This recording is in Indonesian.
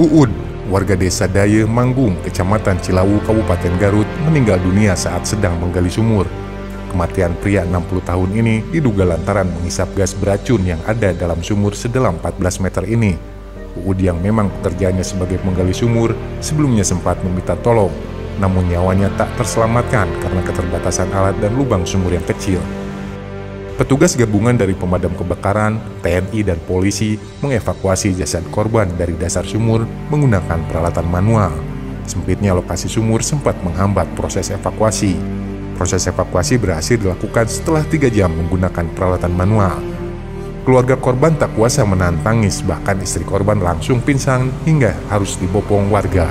Uud, warga desa Daye Manggung, kecamatan Cilawu, Kabupaten Garut, meninggal dunia saat sedang menggali sumur. Kematian pria 60 tahun ini diduga lantaran mengisap gas beracun yang ada dalam sumur sedalam 14 meter ini. Uud yang memang pekerjaannya sebagai penggali sumur sebelumnya sempat meminta tolong, namun nyawanya tak terselamatkan karena keterbatasan alat dan lubang sumur yang kecil. Petugas gabungan dari pemadam kebakaran, TNI, dan polisi mengevakuasi jasad korban dari dasar sumur menggunakan peralatan manual. Sempitnya lokasi sumur sempat menghambat proses evakuasi. Proses evakuasi berhasil dilakukan setelah tiga jam menggunakan peralatan manual. Keluarga korban tak kuasa menahan tangis, bahkan istri korban langsung pingsan hingga harus dibopong warga.